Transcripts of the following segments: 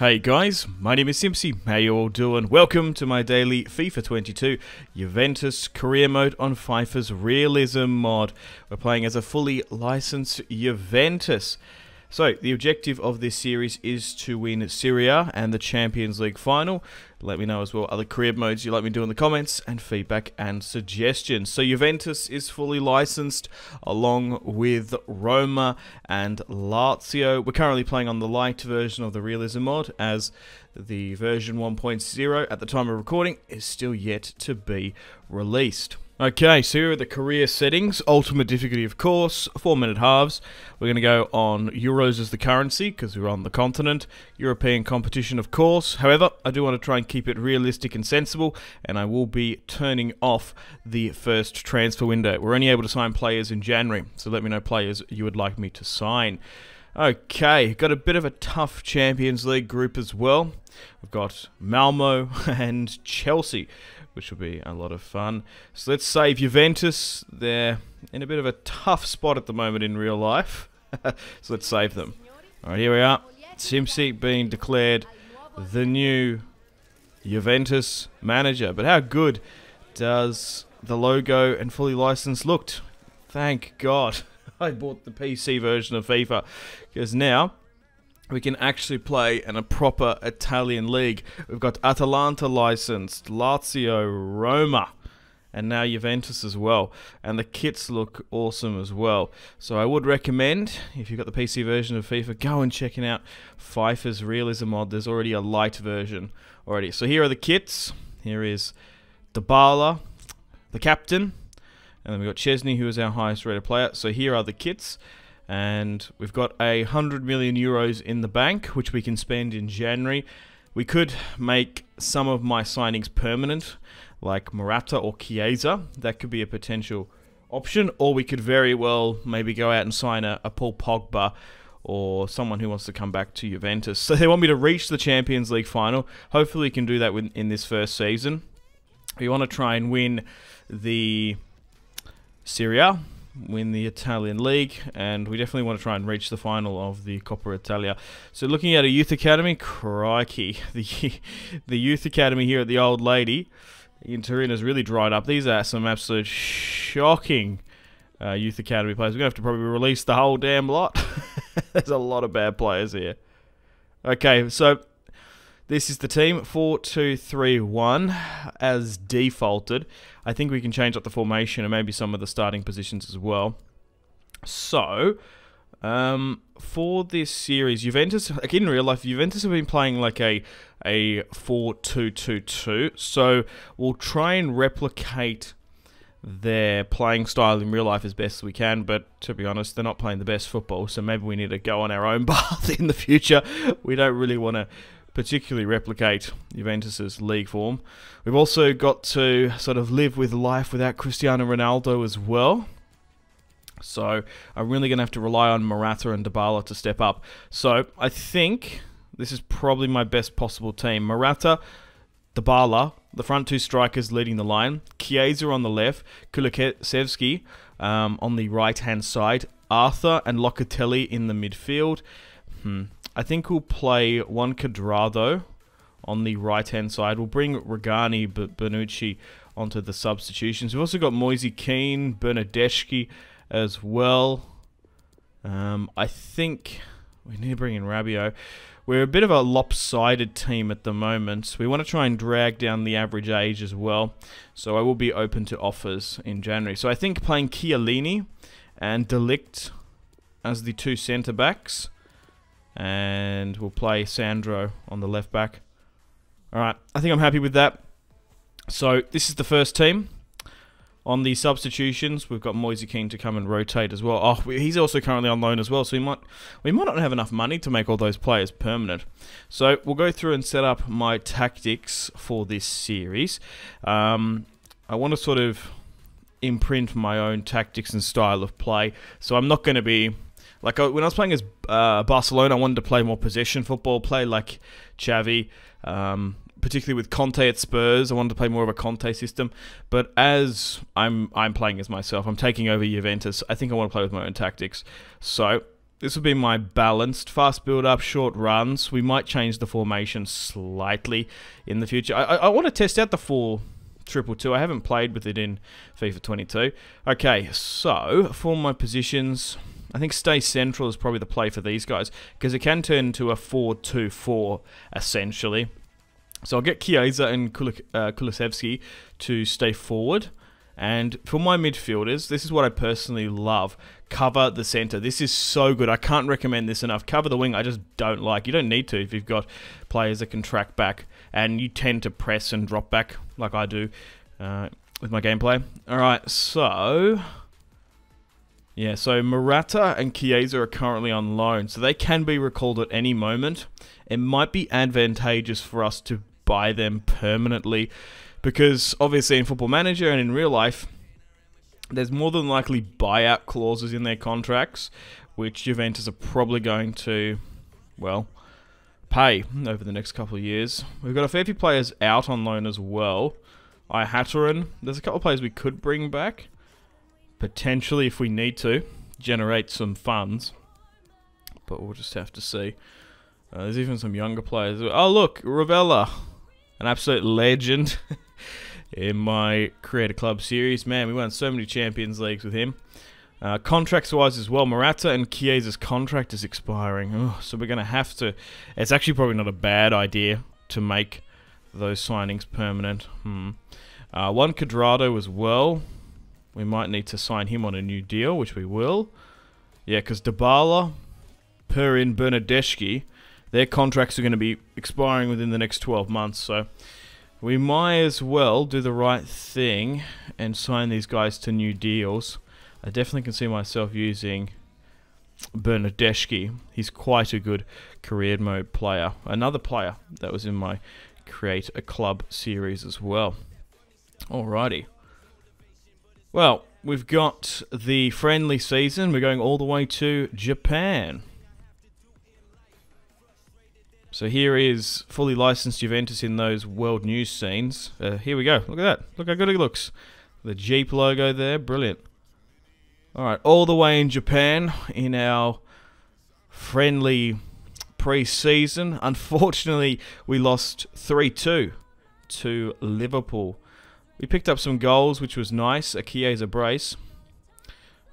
Hey guys, my name is Simpzy. How you all doing? Welcome to my daily FIFA 22 Juventus career mode on Fifer's Realism mod. We're playing as a fully licensed Juventus. So, the objective of this series is to win Serie A and the Champions League final. Let me know as well other career modes you like me to do in the comments and feedback and suggestions. So, Juventus is fully licensed along with Roma and Lazio. We're currently playing on the light version of the Realism mod as the version 1.0 at the time of recording is still yet to be released. Okay, so here are the career settings. Ultimate difficulty, of course. Four minute halves. We're going to go on Euros as the currency because we're on the continent. European competition, of course. However, I do want to try and keep it realistic and sensible, and I will be turning off the first transfer window. We're only able to sign players in January, so let me know players you would like me to sign. Okay, got a bit of a tough Champions League group as well. We've got Malmo and Chelsea which will be a lot of fun. So let's save Juventus. They're in a bit of a tough spot at the moment in real life. so let's save them. All right, here we are. Simpzy being declared the new Juventus manager. But how good does the logo and fully licensed looked? Thank God I bought the PC version of FIFA because now we can actually play in a proper Italian league. We've got Atalanta licensed, Lazio, Roma, and now Juventus as well. And the kits look awesome as well. So I would recommend, if you've got the PC version of FIFA, go and checking out Fifer's Realism mod. There's already a light version already. So here are the kits. Here is Dybala, the captain. And then we've got Szczesny, who is our highest rated player. So here are the kits and we've got a hundred million euros in the bank which we can spend in January. We could make some of my signings permanent like Morata or Chiesa. That could be a potential option. Or we could very well maybe go out and sign a, a Paul Pogba or someone who wants to come back to Juventus. So they want me to reach the Champions League final. Hopefully we can do that in this first season. We want to try and win the Serie A win the Italian league, and we definitely want to try and reach the final of the Coppa Italia. So, looking at a youth academy, crikey, the the youth academy here at the Old Lady in Turin has really dried up. These are some absolute shocking uh, youth academy players. We're gonna have to probably release the whole damn lot. There's a lot of bad players here. Okay, so this is the team 4-2-3-1 as defaulted. I think we can change up the formation and maybe some of the starting positions as well. So, um, for this series, Juventus, again in real life, Juventus have been playing like a a 4-2-2-2. So, we'll try and replicate their playing style in real life as best we can, but to be honest, they're not playing the best football, so maybe we need to go on our own path in the future. We don't really want to particularly replicate Juventus's league form. We've also got to sort of live with life without Cristiano Ronaldo as well. So I'm really going to have to rely on Morata and Dybala to step up. So I think this is probably my best possible team. Morata, Dybala, the front two strikers leading the line. Chiesa on the left. Kulusevski um, on the right-hand side. Arthur and Locatelli in the midfield. Hmm. I think we'll play Juan Cuadrado on the right-hand side. We'll bring Rugani, but Bonucci onto the substitutions. We've also got Moise Kean, Bernadeschi as well. Um, I think we need to bring in Rabiot. We're a bit of a lopsided team at the moment. We want to try and drag down the average age as well. So I will be open to offers in January. So I think playing Chiellini and De Ligt as the two centre backs and we'll play Sandro on the left back. All right, I think I'm happy with that. So this is the first team. On the substitutions, we've got Moise Kean to come and rotate as well. Oh, he's also currently on loan as well, so we might we might not have enough money to make all those players permanent. So we'll go through and set up my tactics for this series. Um, I want to sort of imprint my own tactics and style of play, so I'm not going to be like uh, when I was playing as uh, Barcelona, I wanted to play more possession football, play like Xavi, um, particularly with Conte at Spurs. I wanted to play more of a Conte system. But as I'm I'm playing as myself, I'm taking over Juventus. I think I want to play with my own tactics. So this will be my balanced fast build up, short runs. We might change the formation slightly in the future. I, I, I want to test out the four triple two. I haven't played with it in FIFA 22. Okay, so for my positions, I think stay central is probably the play for these guys because it can turn into a 4-2-4 essentially. So I'll get Chiesa and Kulik, uh, Kulusevski to stay forward. And for my midfielders, this is what I personally love. Cover the centre. This is so good. I can't recommend this enough. Cover the wing, I just don't like. You don't need to if you've got players that can track back. And you tend to press and drop back like I do uh, with my gameplay. Alright, so... Yeah, so Morata and Chiesa are currently on loan, so they can be recalled at any moment. It might be advantageous for us to buy them permanently because obviously in Football Manager and in real life, there's more than likely buyout clauses in their contracts, which Juventus are probably going to, well, pay over the next couple of years. We've got a fair few players out on loan as well. I Ihattaren, there's a couple of players we could bring back, potentially if we need to, generate some funds. But we'll just have to see. Uh, there's even some younger players. Oh, look, Ravella, an absolute legend. in my Creator Club series. Man, we won so many Champions Leagues with him. Uh, contracts wise as well, Morata and Chiesa's contract is expiring. So we're going to have to. It's actually probably not a bad idea to make those signings permanent. Hmm. Uh, Juan Cuadrado as well. We might need to sign him on a new deal, which we will. Yeah, because Dybala, Perin, Bernadeschi, their contracts are going to be expiring within the next 12 months. So we might as well do the right thing and sign these guys to new deals. I definitely can see myself using Bernadeschi. He's quite a good career mode player. Another player that was in my Create a Club series as well. Alrighty. Well, we've got the friendly season. We're going all the way to Japan. So here is fully licensed Juventus in those world news scenes. Uh, here we go. Look at that. Look how good it looks. The Jeep logo there. Brilliant. Alright, all the way in Japan in our friendly pre-season. Unfortunately, we lost 3-2 to Liverpool. We picked up some goals, which was nice. A Chiesa brace.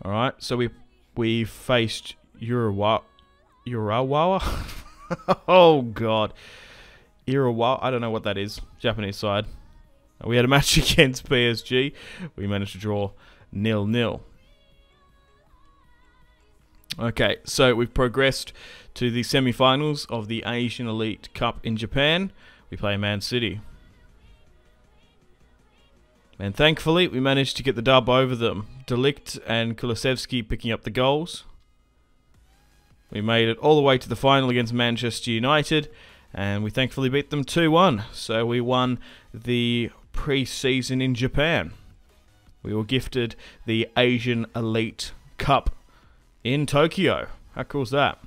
Alright, so we we faced Urawa, Urawa? oh god. Irawa, I don't know what that is. Japanese side. We had a match against PSG. We managed to draw nil-nil. Okay, so we've progressed to the semi-finals of the Asian Elite Cup in Japan. We play Man City. And thankfully, we managed to get the dub over them. De Ligt and Kulusevski picking up the goals. We made it all the way to the final against Manchester United, and we thankfully beat them 2 1. So we won the pre season in Japan. We were gifted the Asian Elite Cup in Tokyo. How cool is that?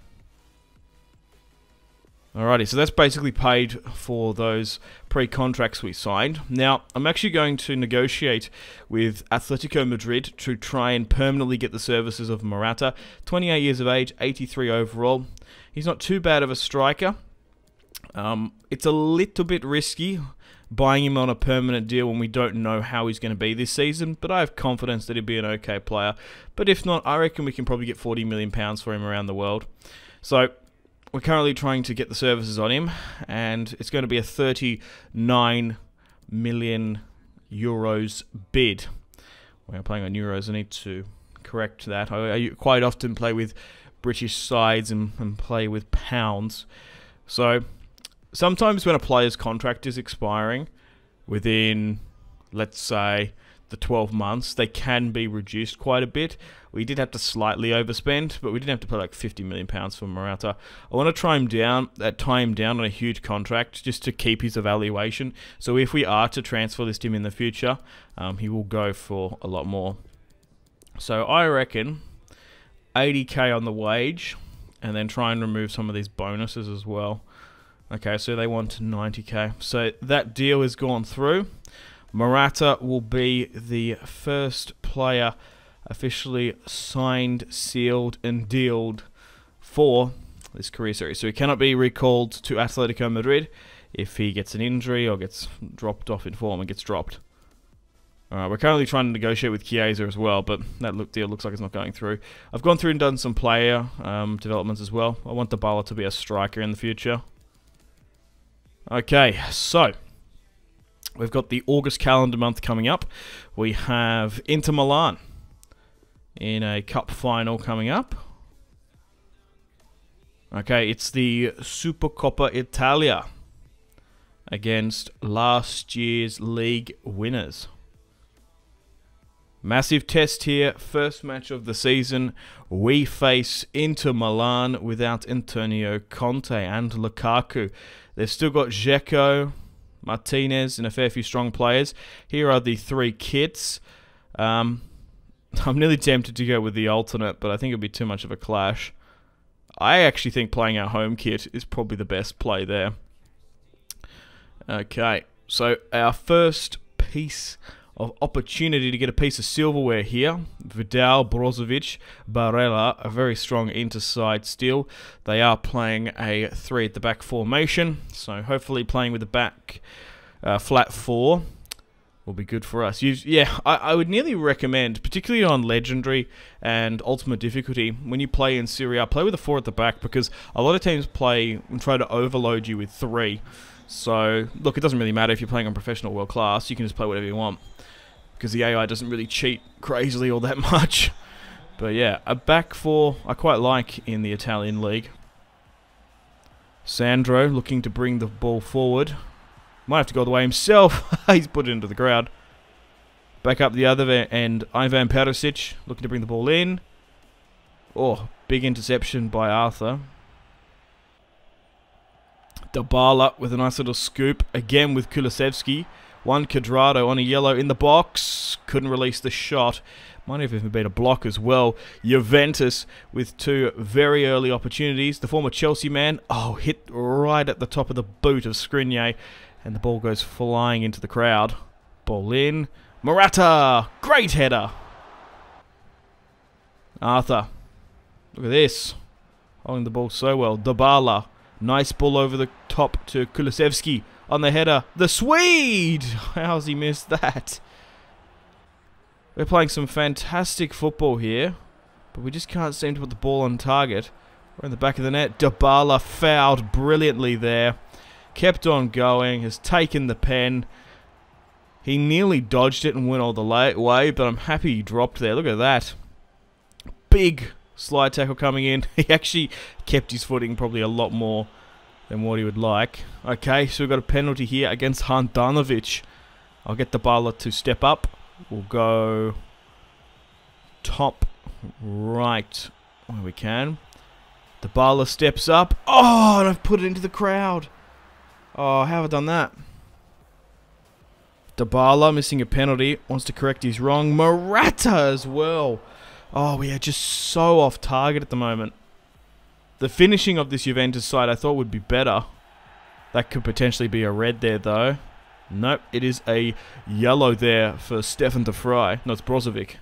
Alrighty, so that's basically paid for those pre-contracts we signed. Now, I'm actually going to negotiate with Atletico Madrid to try and permanently get the services of Morata. 28 years of age, 83 overall. He's not too bad of a striker. Um, it's a little bit risky buying him on a permanent deal when we don't know how he's going to be this season, but I have confidence that he'll be an okay player. But if not, I reckon we can probably get 40 million pounds for him around the world. So we're currently trying to get the services on him, and it's going to be a 39 million euros bid. We're playing on euros. I need to correct that. I, I quite often play with British sides and, and play with pounds. So sometimes when a player's contract is expiring within, let's say, the 12 months, they can be reduced quite a bit. We did have to slightly overspend, but we didn't have to pay like 50 million pounds for Morata. I want to try him down, uh, tie him down on a huge contract just to keep his evaluation. So if we are to transfer list him in the future, um, he will go for a lot more. So I reckon 80k on the wage, and then try and remove some of these bonuses as well. Okay, so they want 90k. So that deal has gone through. Morata will be the first player officially signed, sealed, and dealed for this career series. So he cannot be recalled to Atletico Madrid if he gets an injury or gets dropped off in form and gets dropped. Alright, we're currently trying to negotiate with Chiesa as well, but that look deal looks like it's not going through. I've gone through and done some player um, developments as well. I want the Dybala to be a striker in the future. Okay, so we've got the August calendar month coming up. We have Inter Milan in a cup final coming up. Okay, it's the Supercoppa Italia against last year's league winners. Massive test here, first match of the season. We face Inter Milan without Antonio Conte and Lukaku. They've still got Dzeko, Martinez, and a fair few strong players. Here are the three kits. Um, I'm nearly tempted to go with the alternate, but I think it'd be too much of a clash. I actually think playing our home kit is probably the best play there. Okay, so our first piece of opportunity to get a piece of silverware here. Vidal, Brozovic, Barella, a very strong inter side. still. They are playing a three at the back formation, so hopefully playing with the back uh, flat four will be good for us. You, yeah, I, I, would nearly recommend, particularly on Legendary and Ultimate Difficulty, when you play in Serie A, play with a four at the back because a lot of teams play and try to overload you with three. So, look, it doesn't really matter if you're playing on professional world class, you can just play whatever you want because the AI doesn't really cheat crazily all that much. But yeah, a back four I quite like in the Italian league. Sandro looking to bring the ball forward. Might have to go the way himself. He's put it into the crowd. Back up the other end, Ivan Perisic looking to bring the ball in. Oh, big interception by Arthur. Dybala with a nice little scoop. Again with Kulusevski. Juan Cuadrado on a yellow in the box. Couldn't release the shot. Might have even been a block as well. Juventus with two very early opportunities. The former Chelsea man, oh, hit right at the top of the boot of Skriniar. And the ball goes flying into the crowd. Ball in. Morata! Great header! Arthur. Look at this. Holding the ball so well. Dybala. Nice ball over the top to Kulusevski on the header. The Swede! How's he missed that? We're playing some fantastic football here, but we just can't seem to put the ball on target. We're in the back of the net. Dybala fouled brilliantly there. Kept on going, has taken the pen. He nearly dodged it and went all the way, but I'm happy he dropped there. Look at that. Big slide tackle coming in. He actually kept his footing probably a lot more than what he would like. Okay, so we've got a penalty here against Handanovic. I'll get the baller to step up. We'll go top right where we can. The baller steps up. Oh, and I've put it into the crowd. Oh, how have I done that? Dybala missing a penalty. Wants to correct his wrong. Morata as well. Oh, we are just so off target at the moment. The finishing of this Juventus side I thought would be better. That could potentially be a red there, though. Nope, it is a yellow there for Stefan de Vrij. No, it's Brozovic.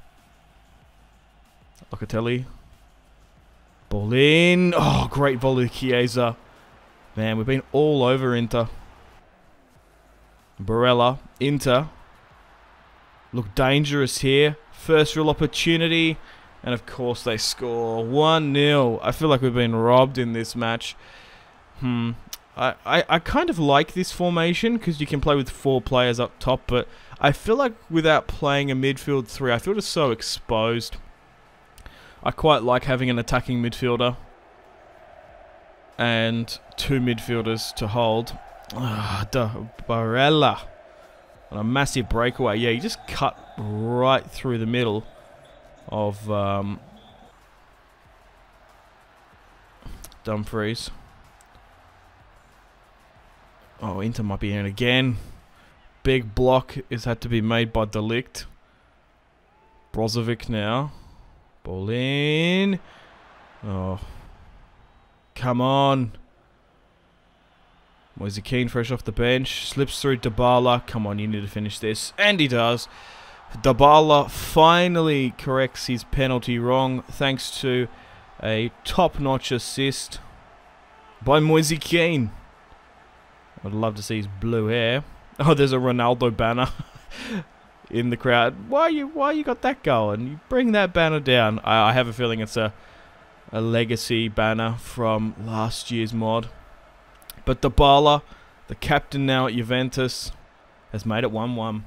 Locatelli. Ball in. Oh, great volley, Chiesa. Man, we've been all over Inter. Barella, Inter. Look dangerous here. First real opportunity. And of course they score 1-0. I feel like we've been robbed in this match. Hmm. I, I, I kind of like this formation because you can play with four players up top, but I feel like without playing a midfield three, I feel just so exposed. I quite like having an attacking midfielder and two midfielders to hold. Ah, Barella on a massive breakaway. Yeah, he just cut right through the middle of um, Dumfries. Oh, Inter might be in again. Big block is had to be made by De Ligt. Brozovic now. Ball in. Oh. Come on. Moise Kean fresh off the bench. Slips through Dybala. Come on, you need to finish this. And he does. Dybala finally corrects his penalty wrong thanks to A top-notch assist by Moise Kean. I'd love to see his blue hair. Oh, there's a Ronaldo banner in the crowd. Why you why you got that going? You bring that banner down. I, I have a feeling it's a a legacy banner from last year's mod. But Dybala, the captain now at Juventus, has made it 1-1.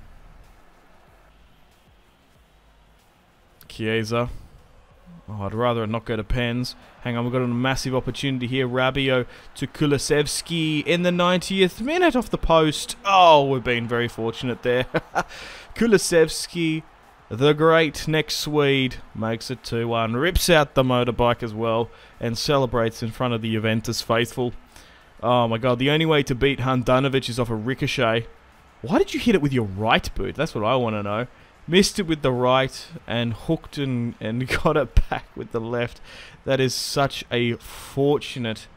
Chiesa. Oh, I'd rather not go to pens. Hang on, we've got a massive opportunity here. Rabiot to Kulusevski in the 90th minute off the post. Oh, we've been very fortunate there. Kulusevski, the great next Swede, makes it 2-1. Rips out the motorbike as well and celebrates in front of the Juventus faithful. Oh my god, the only way to beat Handanovic is off a ricochet. Why did you hit it with your right boot? That's what I want to know. Missed it with the right and hooked and, and got it back with the left. That is such a fortunate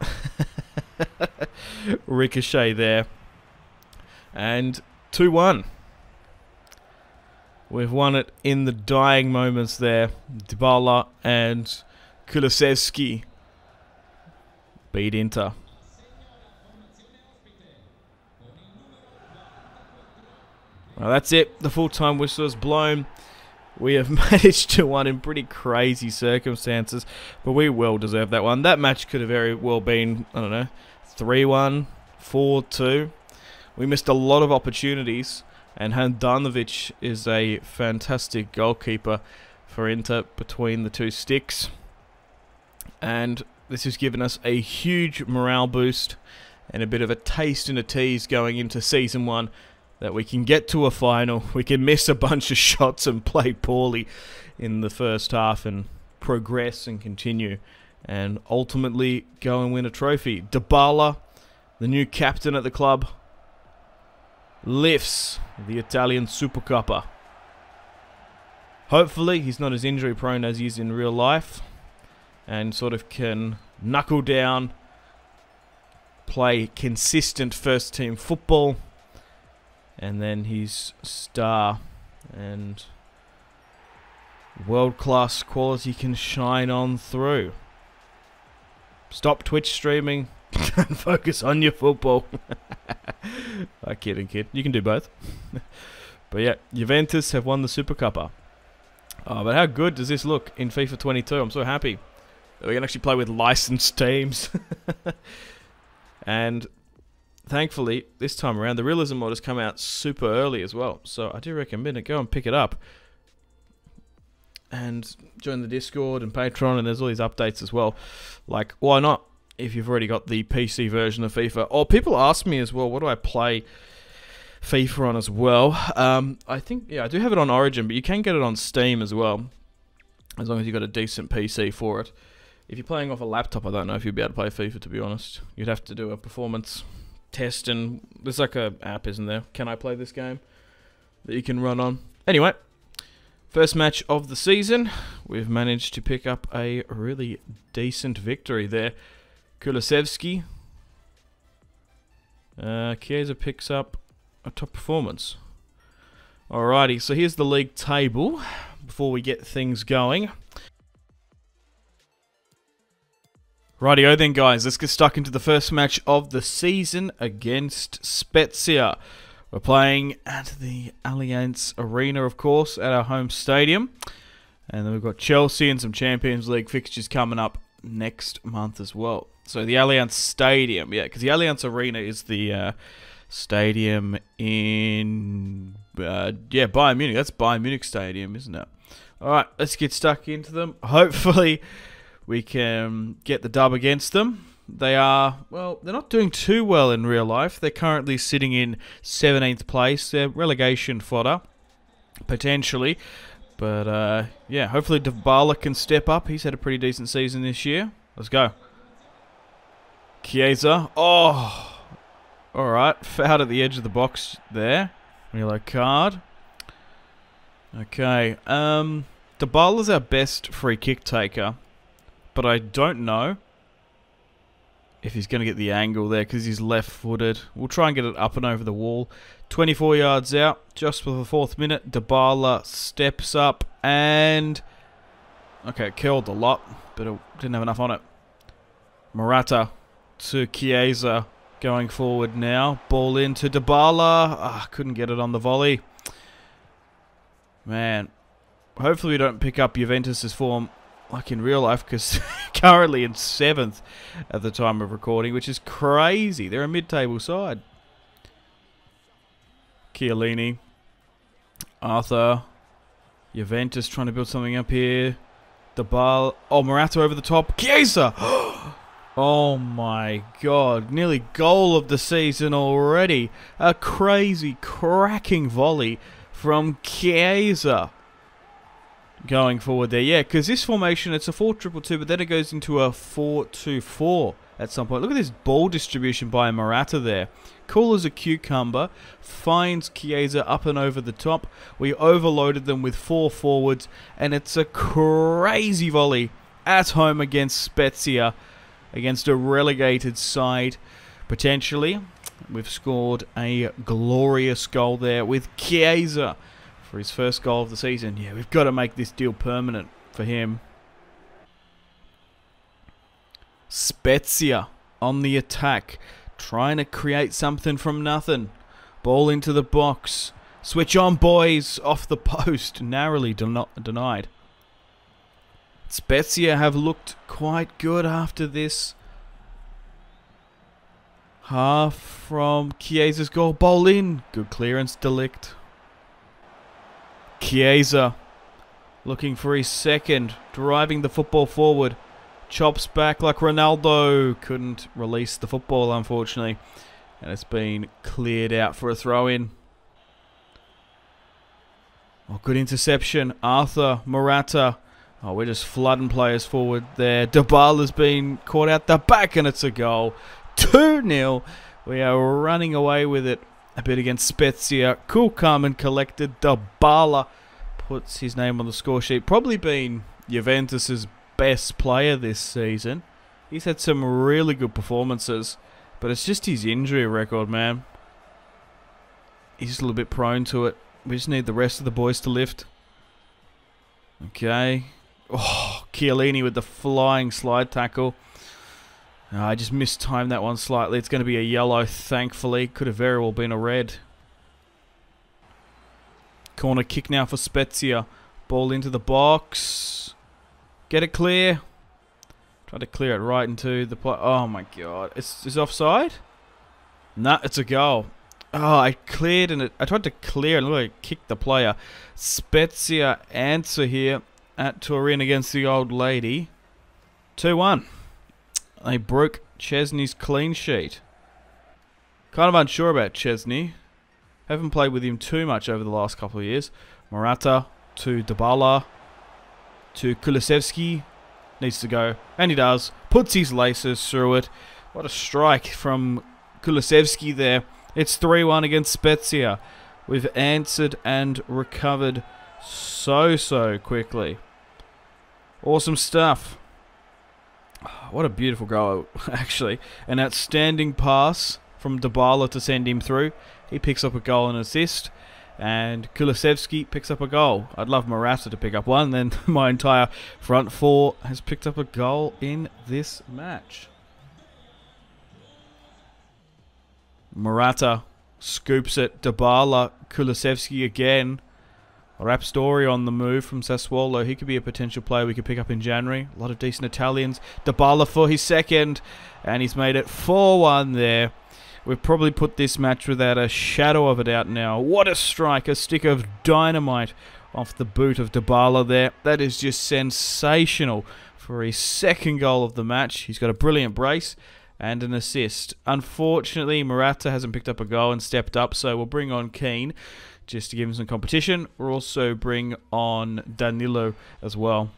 ricochet there. And 2-1. We've won it in the dying moments there. Dybala and Kulusevski beat Inter. Well, that's it. The full-time whistle is blown. We have managed to win in pretty crazy circumstances, but we well deserve that one. That match could have very well been, I don't know, 3-1, 4-2. We missed a lot of opportunities, and Handanovic is a fantastic goalkeeper for Inter between the two sticks. And this has given us a huge morale boost and a bit of a taste and a tease going into season one that we can get to a final, we can miss a bunch of shots and play poorly in the first half and progress and continue and ultimately go and win a trophy. Dybala, the new captain at the club, lifts the Italian Supercoppa. Hopefully he's not as injury prone as he is in real life and sort of can knuckle down, play consistent first team football and then his star and world class quality can shine on through. Stop Twitch streaming and focus on your football. I'm kidding, kid. You can do both. but yeah, Juventus have won the Super Coppa. Oh, but how good does this look in FIFA 22? I'm so happy that we can actually play with licensed teams. and thankfully, this time around, the realism mod has come out super early as well. So I do recommend it. Go and pick it up. And join the Discord and Patreon, and there's all these updates as well. Like, why not? If you've already got the PC version of FIFA. Or people ask me as well, what do I play FIFA on as well? Um, I think, yeah, I do have it on Origin, but you can get it on Steam as well. As long as you've got a decent PC for it. If you're playing off a laptop, I don't know if you'd be able to play FIFA, to be honest. You'd have to do a performance test and there's like a app, isn't there? Can I play this game that you can run on? Anyway, first match of the season. We've managed to pick up a really decent victory there. Kulusevski. Uh, Chiesa picks up a top performance. Alrighty, so here's the league table before we get things going. Rightio then, guys. Let's get stuck into the first match of the season against Spezia. We're playing at the Allianz Arena, of course, at our home stadium. And then we've got Chelsea and some Champions League fixtures coming up next month as well. So the Allianz Stadium, yeah, because the Allianz Arena is the uh, stadium in, uh, yeah, Bayern Munich. That's Bayern Munich Stadium, isn't it? All right, let's get stuck into them. Hopefully we can get the dub against them. They are, well, they're not doing too well in real life. They're currently sitting in 17th place. They're relegation fodder, potentially. But, uh, yeah, hopefully Dybala can step up. He's had a pretty decent season this year. Let's go. Chiesa. Oh! Alright, fouled at the edge of the box there. Yellow card. Okay, um, Dybala's our best free kick taker but I don't know if he's going to get the angle there because he's left-footed. We'll try and get it up and over the wall. 24 yards out, just for the fourth minute. Dybala steps up and Okay, it killed a lot, but it didn't have enough on it. Morata to Chiesa going forward now. Ball into Dybala. Ah, couldn't get it on the volley. Man, hopefully we don't pick up Juventus' form like in real life because currently in seventh at the time of recording, which is crazy. They're a mid-table side. Chiellini, Arthur, Juventus trying to build something up here. The ball. Oh, Morata over the top. Chiesa! oh my god. Nearly goal of the season already. A crazy, cracking volley from Chiesa going forward there. Yeah, because this formation, it's a 4-2-2, but then it goes into a 4-2-4 at some point. Look at this ball distribution by Morata there. Cool as a cucumber. Finds Chiesa up and over the top. We overloaded them with four forwards, and it's a crazy volley at home against Spezia, against a relegated side, potentially. We've scored a glorious goal there with Chiesa for his first goal of the season. Yeah, we've got to make this deal permanent for him. Spezia on the attack, trying to create something from nothing. Ball into the box. Switch on, boys! Off the post. Narrowly den denied. Spezia have looked quite good after this. Half from Chiesa's goal. Ball in. Good clearance, de Ligt. Chiesa looking for his second, driving the football forward. Chops back like Ronaldo. Couldn't release the football, unfortunately. And it's been cleared out for a throw in. Oh, good interception. Arthur, Morata. Oh, we're just flooding players forward there. Dybala's been caught out the back and it's a goal. 2 0. We are running away with it a bit against Spezia. Cool, calm and collected. Dybala puts his name on the score sheet. Probably been Juventus's best player this season. He's had some really good performances, but it's just his injury record, man. He's a little bit prone to it. We just need the rest of the boys to lift. Okay. Oh, Chiellini with the flying slide tackle. Oh, I just mistimed that one slightly. It's going to be a yellow, thankfully. Could have very well been a red. Corner kick now for Spezia. Ball into the box. Get it clear. Try to clear it right into the play. Oh my god. It's, it's offside? Nah, it's a goal. Oh, I cleared and it, I tried to clear and look, I kicked the player. Spezia answer here at Turin against the old lady. 2-1. They broke Szczesny's clean sheet. Kind of unsure about Szczesny. Haven't played with him too much over the last couple of years. Morata to Dybala to Kulusevski. Needs to go. And he does. Puts his laces through it. What a strike from Kulusevski there. It's 3-1 against Spezia. We've answered and recovered so, so quickly. Awesome stuff. What a beautiful goal, actually. An outstanding pass from Dybala to send him through. He picks up a goal and assist. And Kulusevski picks up a goal. I'd love Morata to pick up one. Then my entire front four has picked up a goal in this match. Morata scoops it. Dybala, Kulusevski again. Raspadori on the move from Sassuolo. He could be a potential player we could pick up in January. A lot of decent Italians. Dybala for his second. And he's made it 4-1 there. We've probably put this match without a shadow of a doubt now. What a strike. A stick of dynamite off the boot of Dybala there. That is just sensational for his second goal of the match. He's got a brilliant brace and an assist. Unfortunately, Morata hasn't picked up a goal and stepped up, so we'll bring on Kean just to give him some competition. We'll also bring on Danilo as well.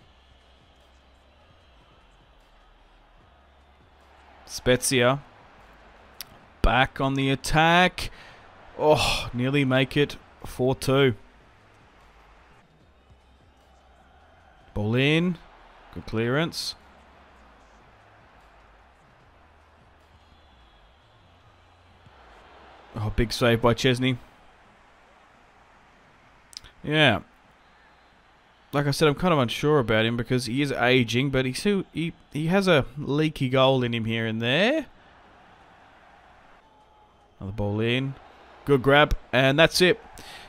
Spezia back on the attack. Oh, nearly make it 4-2. Ball in. Good clearance. Oh, big save by Szczesny. Yeah. like I said, I'm kind of unsure about him because he is aging, but he still he he has a leaky goal in him here and there. Another ball in, good grab, and that's it.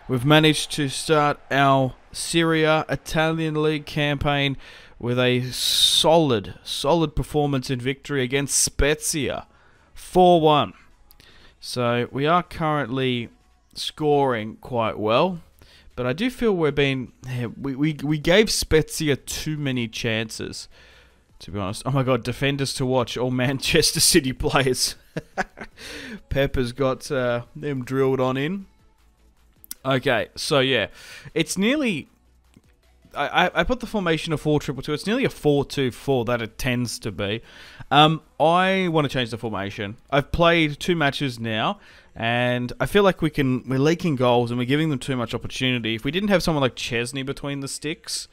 We've managed to start our Serie A Italian League campaign with a solid, solid performance in victory against Spezia, 4-1. So we are currently scoring quite well. But I do feel we're being we, we we gave Spezia too many chances. To be honest, oh my god, defenders to watch, all Manchester City players. Pepper's got uh, them drilled on in. Okay, so yeah, it's nearly. I, I put the formation of four triple two. It's nearly a four two four that it tends to be. Um, I want to change the formation. I've played two matches now, and I feel like we can we're leaking goals and we're giving them too much opportunity. If we didn't have someone like Szczesny between the sticks,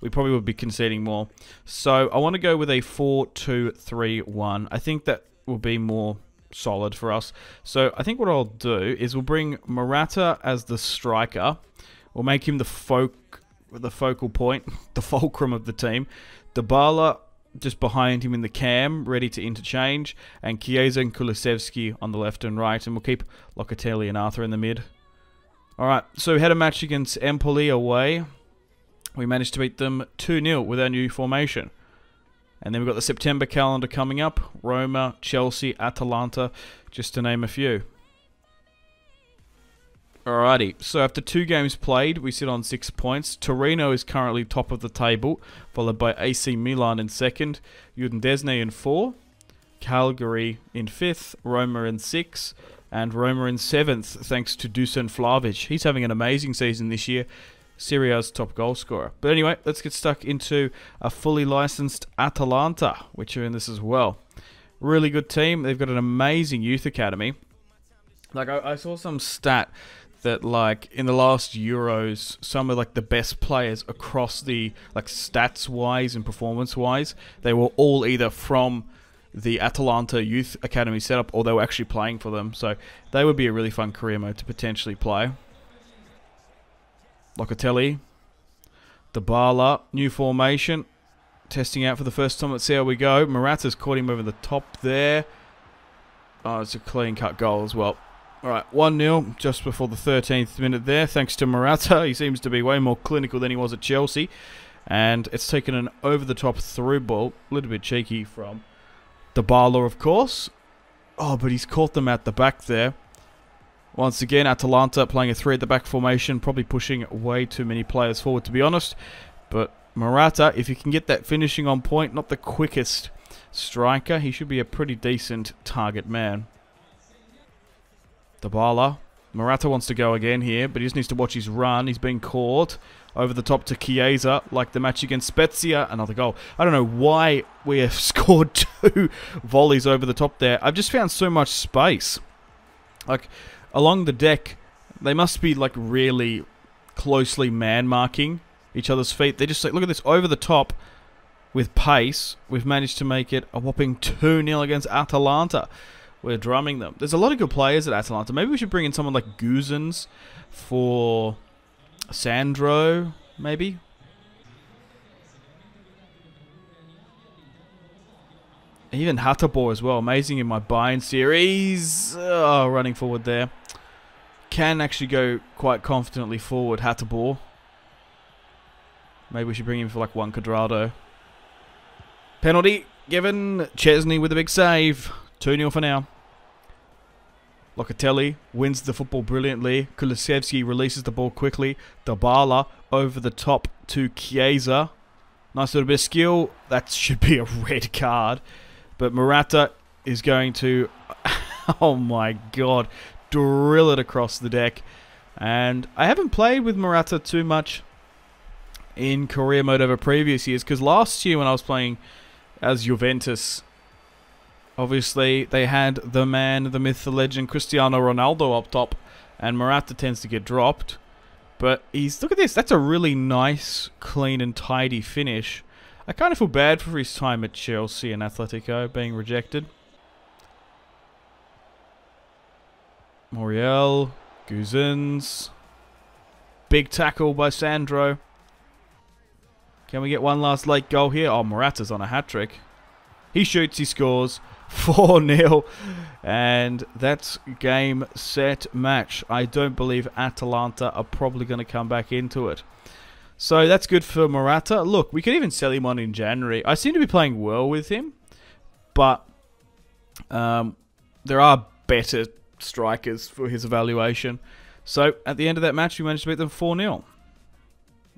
we probably would be conceding more. So I want to go with a 4-2-3-1. I think that will be more solid for us. So I think what I'll do is we'll bring Morata as the striker. We'll make him the folk the focal point, the fulcrum of the team. Dybala just behind him in the cam, ready to interchange, and Chiesa and Kulusevski on the left and right, and we'll keep Locatelli and Arthur in the mid. Alright, so we had a match against Empoli away. We managed to beat them 2-0 with our new formation. And then we've got the September calendar coming up. Roma, Chelsea, Atalanta, just to name a few. Alrighty, so after two games played, we sit on six points. Torino is currently top of the table, followed by AC Milan in second, Udinese in four, Cagliari in fifth, Roma in six, and Roma in seventh, thanks to Dusan Vlahovic. He's having an amazing season this year. Serie A's top goal scorer. But anyway, let's get stuck into a fully licensed Atalanta, which are in this as well. Really good team. They've got an amazing youth academy. Like I, I saw some stat that like in the last Euros, some of like the best players across the like stats wise and performance wise, they were all either from the Atalanta Youth Academy setup or they were actually playing for them. So they would be a really fun career mode to potentially play. Locatelli, Dybala, new formation, testing out for the first time. Let's see how we go. Morata's caught him over the top there. Oh, it's a clean cut goal as well. Alright, 1-0 just before the 13th minute there, thanks to Morata. He seems to be way more clinical than he was at Chelsea. And it's taken an over-the-top through ball, a little bit cheeky from Dybala, of course. Oh, but he's caught them at the back there. Once again, Atalanta playing a three at the back formation, probably pushing way too many players forward, to be honest. But Morata, if you can get that finishing on point, not the quickest striker, he should be a pretty decent target man. Dybala. Morata wants to go again here, but he just needs to watch his run. He's been caught over the top to Chiesa, like the match against Spezia. Another goal. I don't know why we have scored two volleys over the top there. I've just found so much space. Like, along the deck, they must be, like, really closely man-marking each other's feet. They just like, look at this, over the top with pace. We've managed to make it a whopping 2-0 against Atalanta. We're drumming them. There's a lot of good players at Atalanta. Maybe we should bring in someone like Gosens for Sandro, maybe? Even Hateboer as well. Amazing in my buying series. Oh, running forward there. Can actually go quite confidently forward, Hateboer. Maybe we should bring him for like Juan Cuadrado. Penalty given. Szczesny with a big save. 2 0 for now. Locatelli wins the football brilliantly. Kulusevski releases the ball quickly. Dybala over the top to Chiesa. Nice little bit of skill. That should be a red card. But Morata is going to, oh my god, drill it across the deck. And I haven't played with Morata too much in career mode over previous years because last year when I was playing as Juventus, Obviously, they had the man, the myth, the legend, Cristiano Ronaldo up top, and Morata tends to get dropped. But he's look at this. That's a really nice, clean, and tidy finish. I kind of feel bad for his time at Chelsea and Atletico being rejected. Muriel, Gosens. Big tackle by Sandro. Can we get one last late goal here? Oh, Morata's on a hat trick. He shoots, he scores. 4 0. And that's game, set, match. I don't believe Atalanta are probably going to come back into it. So that's good for Morata. Look, we could even sell him on in January. I seem to be playing well with him, but um, there are better strikers for his evaluation. So at the end of that match, we managed to beat them 4 0.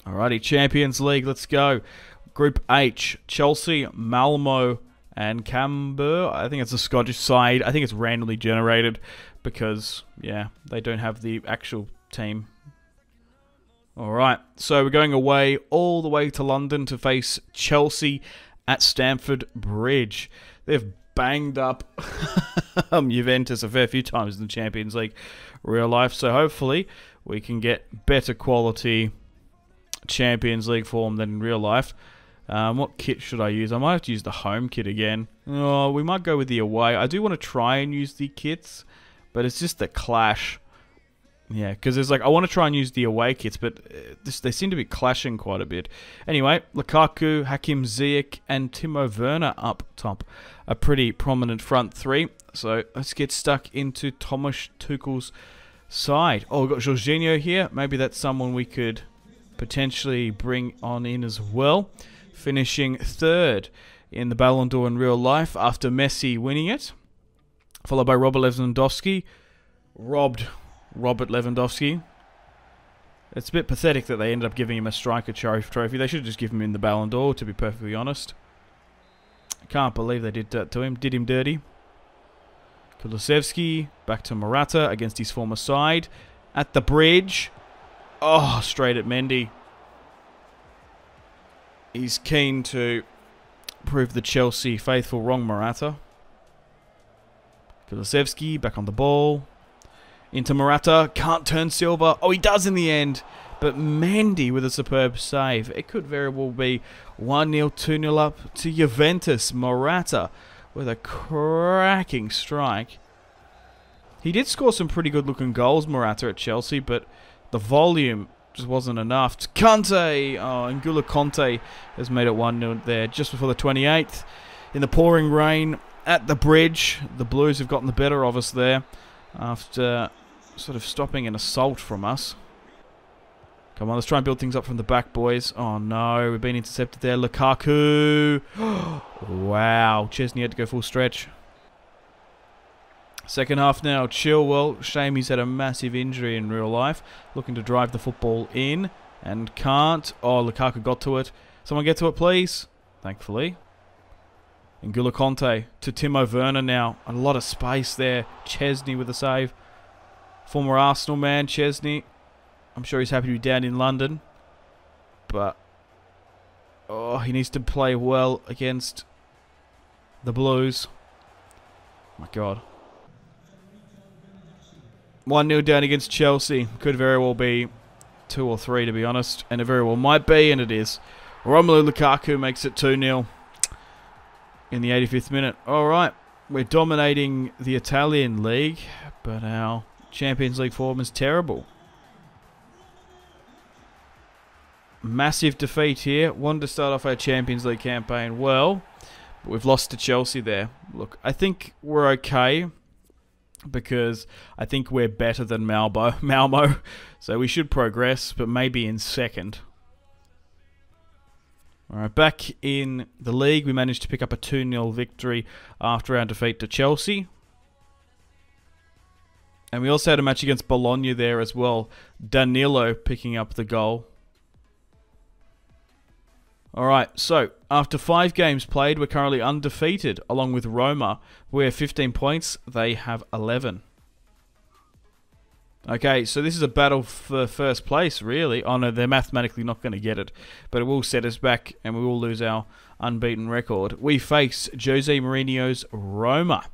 Alrighty, Champions League, let's go. Group H Chelsea, Malmo, and Cambuur. I think it's a Scottish side. I think it's randomly generated because, yeah, they don't have the actual team. Alright, so we're going away all the way to London to face Chelsea at Stamford Bridge. They've banged up um, Juventus a fair few times in the Champions League real life, so hopefully we can get better quality Champions League form than in real life. Um, what kit should I use? I might have to use the home kit again. Oh, we might go with the away. I do want to try and use the kits, but it's just the clash. Yeah, because it's like I want to try and use the away kits, but uh, this, they seem to be clashing quite a bit. Anyway, Lukaku, Hakim Ziyech, and Timo Werner up top. A pretty prominent front three. So let's get stuck into Thomas Tuchel's side. Oh, we've got Jorginho here. Maybe that's someone we could potentially bring on in as well finishing third in the Ballon d'Or in real life after Messi winning it, followed by Robert Lewandowski. Robbed Robert Lewandowski. It's a bit pathetic that they ended up giving him a striker trophy. They should have just given him in the Ballon d'Or, to be perfectly honest. Can't believe they did that to him. Did him dirty. Kulusevski back to Morata against his former side. At the bridge. Oh, straight at Mendy he's keen to prove the Chelsea faithful wrong Morata. Kulusevski back on the ball. Into Morata. Can't turn Silva. Oh, he does in the end. But Mendy with a superb save. It could very well be 1-0, 2-0 up to Juventus. Morata with a cracking strike. He did score some pretty good looking goals, Morata, at Chelsea, but the volume just wasn't enough. Kante! Oh, N'Golo Kante has made it 1-0 there just before the 28th. In the pouring rain at the bridge, the Blues have gotten the better of us there after sort of stopping an assault from us. Come on, let's try and build things up from the back, boys. Oh, no, we've been intercepted there. Lukaku! wow, Szczesny had to go full stretch. Second half now, Chilwell. Shame he's had a massive injury in real life. Looking to drive the football in and can't. Oh, Lukaku got to it. Someone get to it, please. Thankfully. N'Golo Kante to Timo Werner now. A lot of space there. Szczesny with a save. Former Arsenal man, Szczesny. I'm sure he's happy to be down in London. But, oh, he needs to play well against the Blues. my God. 1 0 down against Chelsea. Could very well be 2 or 3, to be honest. And it very well might be, and it is. Romelu Lukaku makes it 2 0 in the 85th minute. Alright, we're dominating the Italian league, but our Champions League form is terrible. Massive defeat here. Wanted to start off our Champions League campaign well, but we've lost to Chelsea there. Look, I think we're okay because I think we're better than Malmo. Malmo, so we should progress, but maybe in second. All right, back in the league, we managed to pick up a 2-0 victory after our defeat to Chelsea. And we also had a match against Bologna there as well. Danilo picking up the goal. Alright, so after five games played, we're currently undefeated, along with Roma. We're 15 points, they have 11. Okay, so this is a battle for first place, really. Oh no, they're mathematically not going to get it, but it will set us back and we will lose our unbeaten record. We face Jose Mourinho's Roma.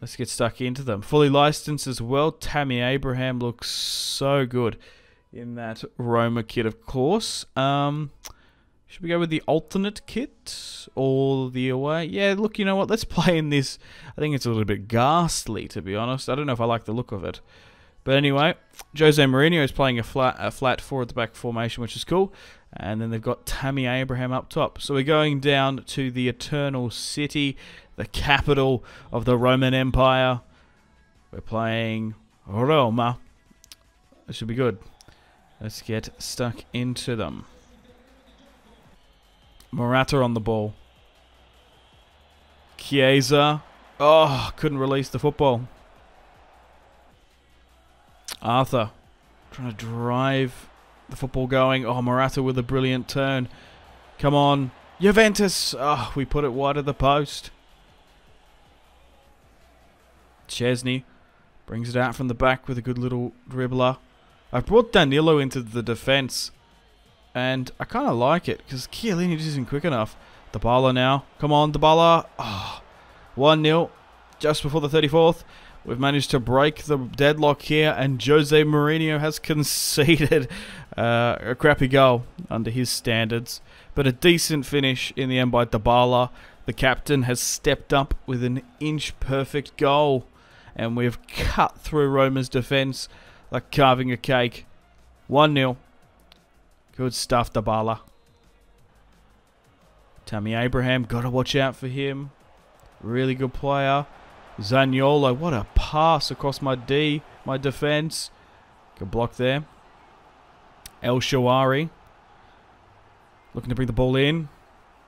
Let's get stuck into them. Fully licensed as well. Tammy Abraham looks so good in that Roma kit, of course. Um, should we go with the alternate kit or the away? Yeah, look, you know what? Let's play in this. I think it's a little bit ghastly, to be honest. I don't know if I like the look of it. But anyway, Jose Mourinho is playing a flat, a flat forward the back formation, which is cool. And then they've got Tammy Abraham up top. So we're going down to the Eternal City, the capital of the Roman Empire. We're playing Roma. It should be good. Let's get stuck into them. Morata on the ball. Chiesa. Oh, couldn't release the football. Arthur trying to drive the football going. Oh, Morata with a brilliant turn. Come on. Juventus. Oh, we put it wide of the post. Szczesny brings it out from the back with a good little dribbler. I've brought Danilo into the defence. And I kind of like it because Chiellini just isn't quick enough. Dybala now. Come on, Dybala. Oh, 1-0 just before the 34th. We've managed to break the deadlock here, and Jose Mourinho has conceded uh, a crappy goal under his standards. But a decent finish in the end by Dybala. The captain has stepped up with an inch perfect goal, and we've cut through Roma's defence like carving a cake. 1 0. Good stuff, Dybala. Tammy Abraham, got to watch out for him. Really good player. Zaniolo, what a pass across my D, my defence. Good block there. El Shaarawy. Looking to bring the ball in.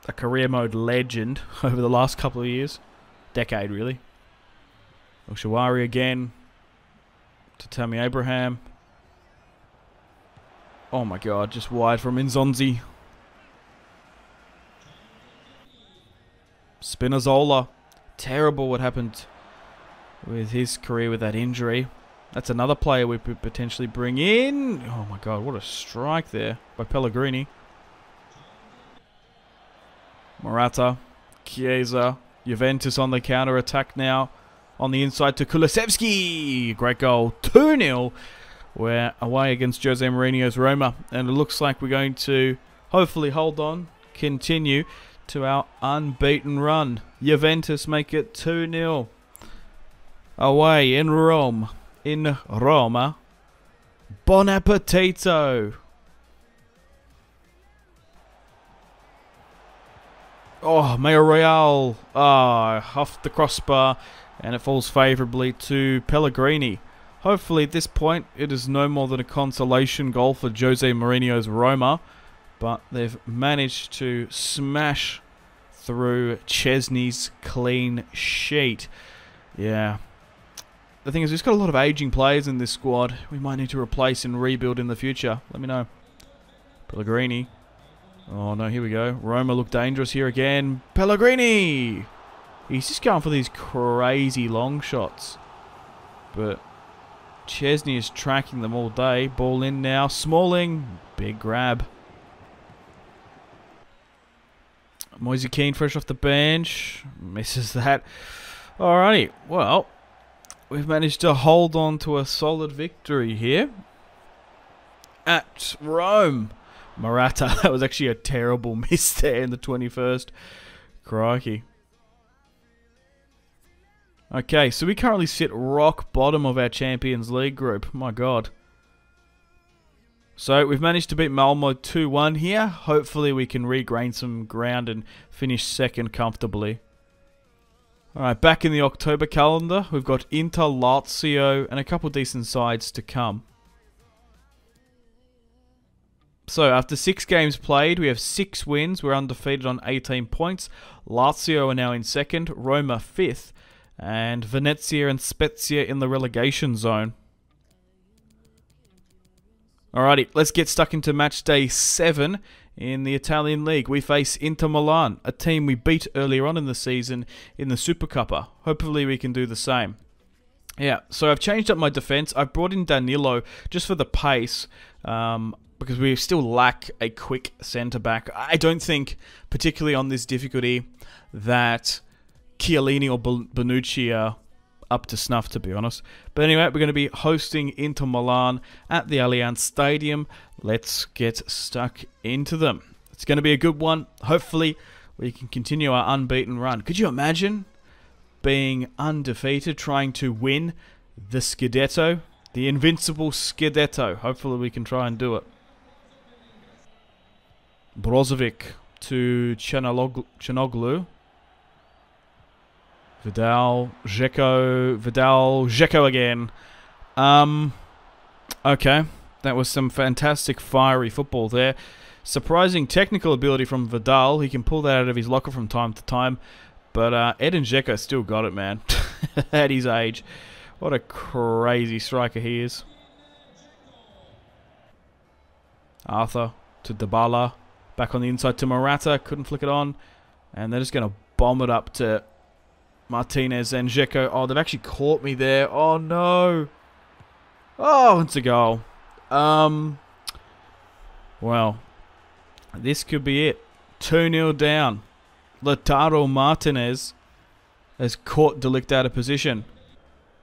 A career mode legend over the last couple of years. Decade, really. El Shaarawy again. To Tammy Abraham. Oh my god, just wide from Nzonzi. Spinazzola. Terrible what happened with his career with that injury. That's another player we could potentially bring in. Oh my god, what a strike there by Pellegrini. Morata, Chiesa, Juventus on the counter attack now. On the inside to Kulusevski. Great goal. 2 0. We're away against Jose Mourinho's Roma. And it looks like we're going to hopefully hold on, continue to our unbeaten run. Juventus make it 2 0 away in Rome, in Roma. Bon appetito! Oh, Mayoral. Ah, oh, off the crossbar, and it falls favourably to Pellegrini. Hopefully, at this point, it is no more than a consolation goal for Jose Mourinho's Roma, but they've managed to smash through Szczesny's clean sheet. Yeah, the thing is, we've got a lot of aging players in this squad. We might need to replace and rebuild in the future. Let me know. Pellegrini. Oh, no, here we go. Roma look dangerous here again. Pellegrini! He's just going for these crazy long shots. But Szczesny is tracking them all day. Ball in now. Smalling. Big grab. Moise Kean fresh off the bench. Misses that. Alrighty. Well, we've managed to hold on to a solid victory here at Rome. Morata, that was actually a terrible miss there in the 21st. Crikey. Okay, so we currently sit rock bottom of our Champions League group. My god. So we've managed to beat Malmo 2-1 here. Hopefully we can regain some ground and finish second comfortably. Alright, back in the October calendar, we've got Inter, Lazio, and a couple decent sides to come. So, after six games played, we have six wins. We're undefeated on 18 points. Lazio are now in second, Roma fifth, and Venezia and Spezia in the relegation zone. Alrighty, let's get stuck into match day seven in the Italian league, we face Inter Milan, a team we beat earlier on in the season in the Supercoppa. Hopefully, we can do the same. Yeah, so I've changed up my defense. I've brought in Danilo just for the pace. Um, because we still lack a quick centre back. I don't think, particularly on this difficulty, that Chiellini or Bonucci are up to snuff, to be honest. But anyway, we're going to be hosting Inter Milan at the Allianz Stadium. Let's get stuck into them. It's going to be a good one. Hopefully, we can continue our unbeaten run. Could you imagine being undefeated, trying to win the Scudetto? The invincible Scudetto. Hopefully, we can try and do it. Brozovic to Calhanoglu. Vidal, Dzeko, Vidal, Dzeko again. Um, okay, that was some fantastic fiery football there. Surprising technical ability from Vidal. He can pull that out of his locker from time to time. But uh, and Dzeko still got it, man. At his age. What a crazy striker he is. Arthur to Dybala. Back on the inside to Morata. Couldn't flick it on. And they're just going to bomb it up to Martinez and Dzeko. Oh, they've actually caught me there. Oh, no. Oh, it's a goal. Um, well, this could be it. 2-0 down. Lautaro Martinez has caught De Ligt out of position.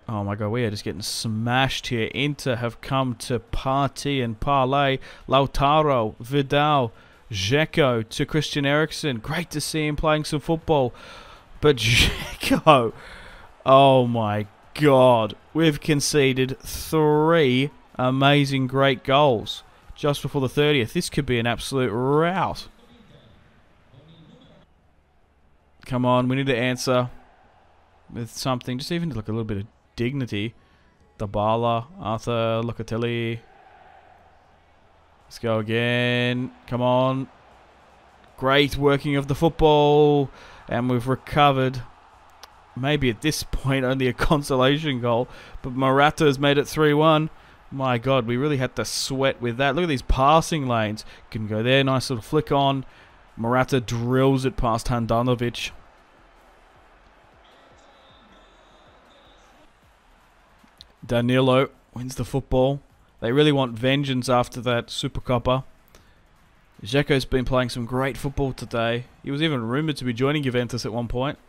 Oh my god, we are just getting smashed here. Inter have come to party and parlay. Lautaro, Vidal, Dzeko to Christian Eriksen. Great to see him playing some football. But Dzeko, oh my god. We've conceded three amazing great goals just before the 30th. This could be an absolute rout. Come on, we need to answer with something, just even like a little bit of dignity. Dybala, Arthur, Locatelli. Let's go again. Come on. Great working of the football. And we've recovered. Maybe at this point only a consolation goal. But Morata has made it 3-1. My God, we really had to sweat with that. Look at these passing lanes. Can go there, nice little flick on. Morata drills it past Handanovic. Danilo wins the football. They really want vengeance after that Super Dzeko's been playing some great football today. He was even rumoured to be joining Juventus at one point.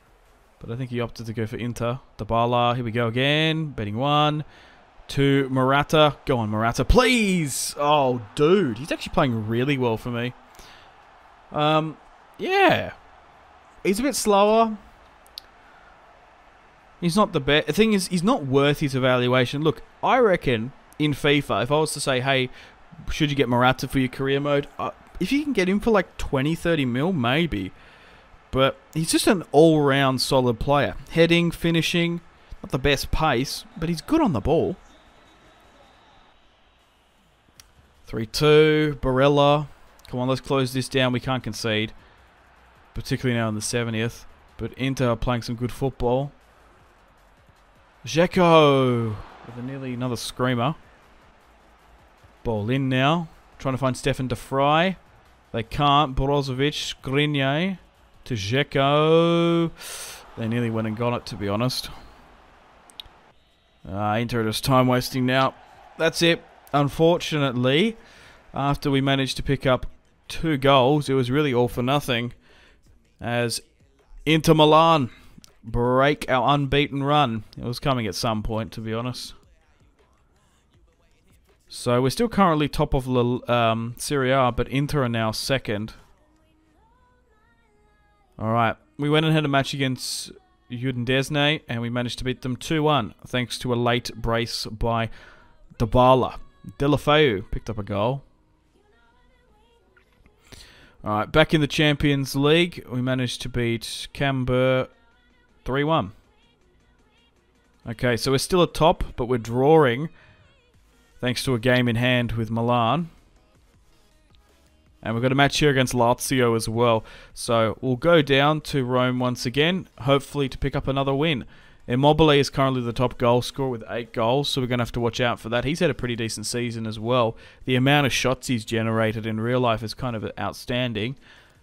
But I think he opted to go for Inter. Dybala, here we go again. Betting one. To Morata. Go on, Morata, please! Oh, dude. He's actually playing really well for me. Um, yeah. He's a bit slower. He's not the best. The thing is, he's not worth his evaluation. Look, I reckon in FIFA, if I was to say, hey, should you get Morata for your career mode? Uh, if you can get him for like 20, 30 mil, maybe. But he's just an all round solid player. Heading, finishing, not the best pace, but he's good on the ball. 3 2, Barella. Come on, let's close this down. We can't concede. Particularly now in the 70th. But Inter are playing some good football. Dzeko with a nearly another screamer. Ball in now. Trying to find Stefan de Vrij. They can't. Brozovic, Skriniar to Dzeko. They nearly went and got it, to be honest. Uh, Inter just time wasting now. That's it. Unfortunately, after we managed to pick up two goals, it was really all for nothing. As Inter Milan break our unbeaten run. It was coming at some point, to be honest. So we're still currently top of um, Serie A, but Inter are now second. Alright, we went and had a match against Udinese, and we managed to beat them 2-1, thanks to a late brace by Dybala. Deulofeu picked up a goal. Alright, back in the Champions League, we managed to beat Cambuur 3 1. Okay, so we're still at top, but we're drawing thanks to a game in hand with Milan. And we've got a match here against Lazio as well. So we'll go down to Rome once again, hopefully to pick up another win. Immobile is currently the top goal scorer with eight goals, so we're going to have to watch out for that. He's had a pretty decent season as well. The amount of shots he's generated in real life is kind of outstanding.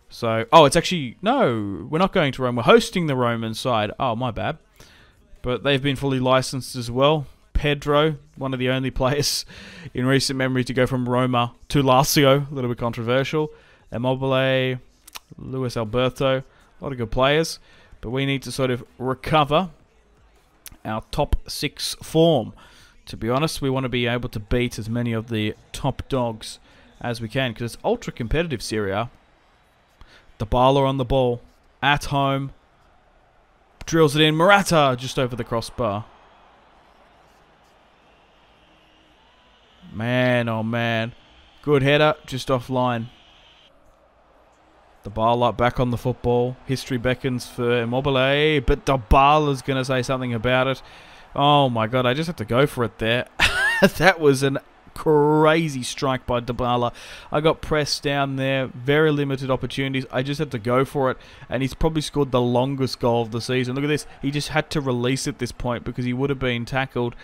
So, oh, it's actually, no, we're not going to Rome. We're hosting the Roman side. Oh, my bad. But they've been fully licensed as well. Pedro, one of the only players in recent memory to go from Roma to Lazio. A little bit controversial. Immobile, Luis Alberto, a lot of good players. But we need to sort of recover our top six form. To be honest, we want to be able to beat as many of the top dogs as we can because it's ultra competitive Serie A. Dybala on the ball. At home. Drills it in. Morata just over the crossbar. Man, oh man. Good header, just offline. Dybala back on the football. History beckons for Immobile, eh? but Dybala's going to say something about it. Oh my god, I just have to go for it there. that was an crazy strike by Dybala. I got pressed down there, very limited opportunities. I just had to go for it, and he's probably scored the longest goal of the season. Look at this. He just had to release at this point because he would have been tackled,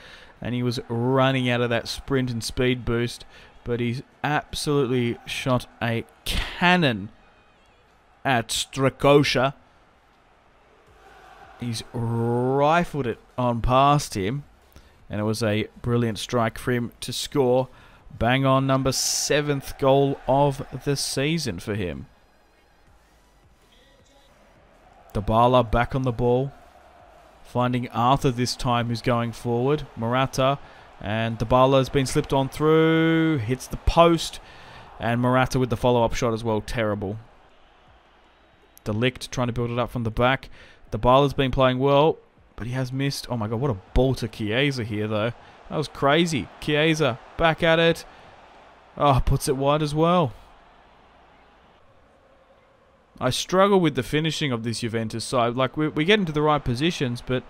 and he was running out of that sprint and speed boost. But he's absolutely shot a cannon at Strakosha. He's rifled it on past him. And it was a brilliant strike for him to score. Bang on number seventh goal of the season for him. Dybala back on the ball. Finding Arthur this time who's going forward. Morata and Dybala has been slipped on through. Hits the post. And Morata with the follow-up shot as well. Terrible. De Ligt trying to build it up from the back. Dybala's been playing well, but he has missed. Oh my god, what a ball to Chiesa here, though. That was crazy. Chiesa back at it. Oh, puts it wide as well. I struggle with the finishing of this Juventus side. Like, we, we get into the right positions, but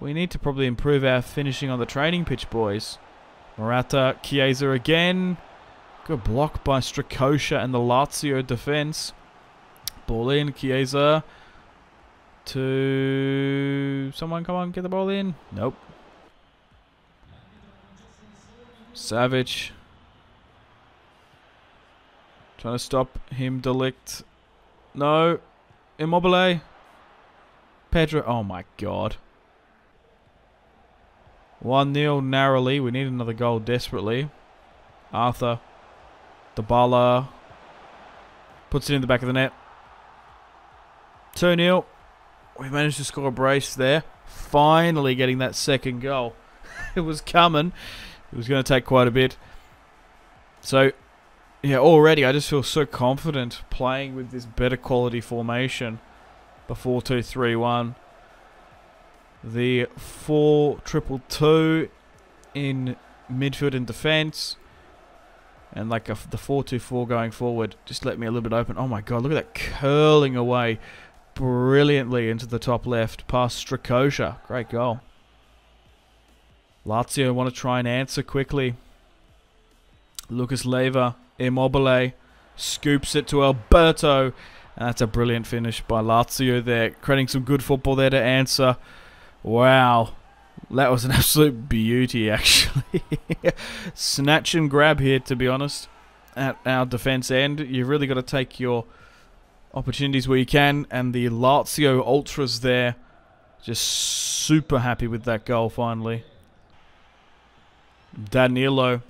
we need to probably improve our finishing on the training pitch, boys. Morata, Chiesa again. Good block by Strakosha and the Lazio defence. Ball in, Chiesa. To someone, come on, get the ball in. Nope. Savage. Trying to stop him, De Ligt. No. Immobile. Pedro. Oh my god. 1 0 narrowly. We need another goal desperately. Arthur. Dybala. Puts it in the back of the net. 2 0. We managed to score a brace there. Finally getting that second goal. it was coming. It was going to take quite a bit. So, yeah, already I just feel so confident playing with this better quality formation. The 4 2 3 1. The 4 triple 2 in midfield and defence. And like a, the 4 2 4 going forward. Just let me a little bit open. Oh my god, look at that curling away brilliantly into the top left past Strakosha. Great goal. Lazio want to try and answer quickly. Lucas Leiva, Immobile, scoops it to Alberto. And that's a brilliant finish by Lazio there. Creating some good football there to answer. Wow. That was an absolute beauty, actually. Snatch and grab here, to be honest, at our defence end. You've really got to take your opportunities where you can. And the Lazio Ultras there, just super happy with that goal finally. Danilo.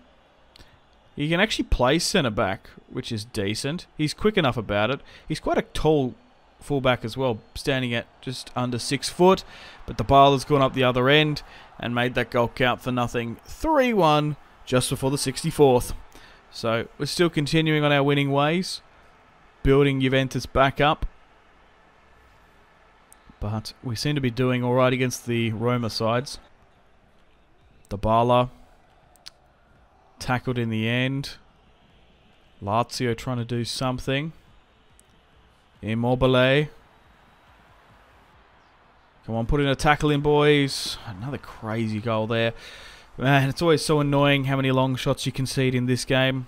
He can actually play centre back, which is decent. He's quick enough about it. He's quite a tall fullback as well, standing at just under six foot. But the ball has gone up the other end and made that goal count for nothing. 3 1 just before the 64th. So we're still continuing on our winning ways, building Juventus back up. But we seem to be doing alright against the Roma sides. Dybala tackled in the end. Lazio trying to do something. Immobile. Come on, put in a tackle in, boys. Another crazy goal there. Man, it's always so annoying how many long shots you concede in this game.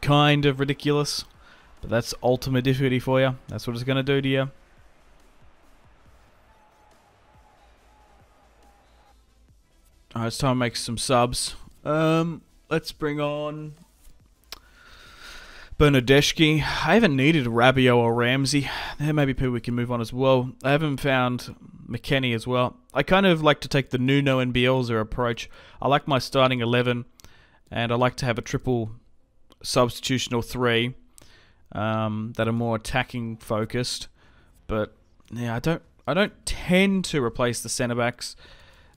Kind of ridiculous. But that's ultimate difficulty for you. That's what it's going to do to you. Alright, it's time to make some subs. Um, let's bring on Bernardeschi. I haven't needed Rabiot or Ramsey. There may be people we can move on as well. I haven't found McKennie as well. I kind of like to take the Nuno and Bielsa approach. I like my starting 11, and I like to have a triple substitutional three um, that are more attacking focused. But yeah, I don't I don't tend to replace the centre backs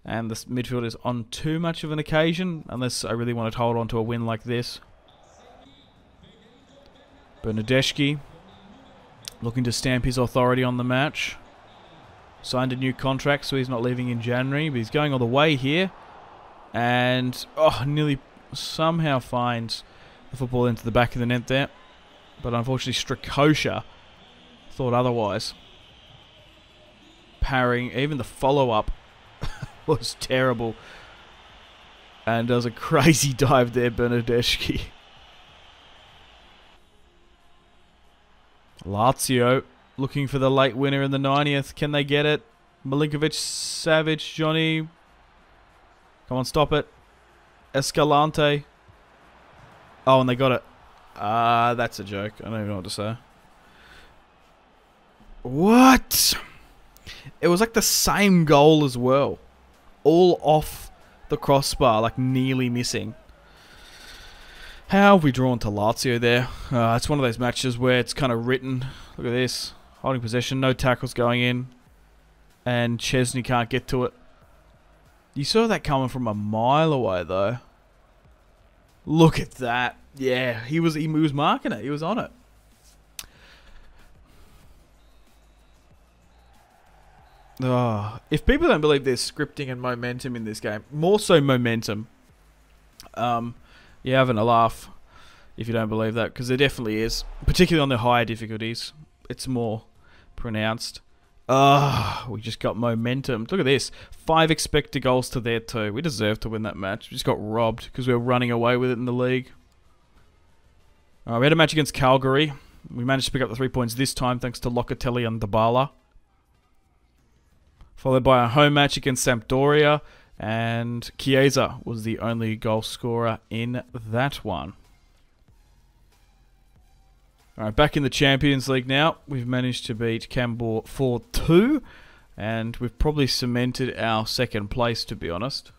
and the midfielders on too much of an occasion, unless I really want to hold on to a win like this. Bernardeschi looking to stamp his authority on the match. Signed a new contract, so he's not leaving in January, but he's going all the way here. And, oh, nearly somehow finds the football into the back of the net there. But unfortunately, Strakosha thought otherwise. Parrying, even the follow up was terrible. And does a crazy dive there, Bernardeschi. Lazio looking for the late winner in the 90th. Can they get it? Milinkovic, Savic, Johnny. Come on, stop it. Escalante. Oh, and they got it. Ah, uh, that's a joke. I don't even know what to say. What? It was like the same goal as well. All off the crossbar, like nearly missing. How have we drawn to Lazio there? Uh, it's one of those matches where it's kind of written. Look at this. Holding possession, no tackles going in. And Szczesny can't get to it. You saw that coming from a mile away, though. Look at that. Yeah, he was he was marking it. He was on it. Oh, if people don't believe there's scripting and momentum in this game, more so momentum, um, you're having a laugh if you don't believe that, because there definitely is, particularly on the higher difficulties. It's more pronounced. Ah, we just got momentum. Look at this. Five expected goals to their two. We deserve to win that match. We just got robbed because we were running away with it in the league. All right, we had a match against Cagliari. We managed to pick up the three points this time thanks to Locatelli and Dybala. Followed by a home match against Sampdoria. And Chiesa was the only goal scorer in that one. All right, back in the Champions League now. We've managed to beat Cambuur 4-2, and we've probably cemented our second place, to be honest.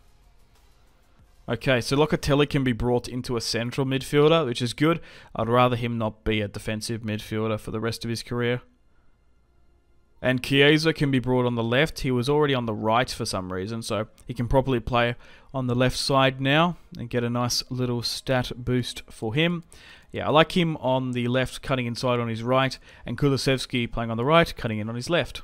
Okay, so Locatelli can be brought into a central midfielder, which is good. I'd rather him not be a defensive midfielder for the rest of his career. And Chiesa can be brought on the left. He was already on the right for some reason, so he can properly play on the left side now and get a nice little stat boost for him. Yeah, I like him on the left, cutting inside on his right, and Kulusevski playing on the right, cutting in on his left.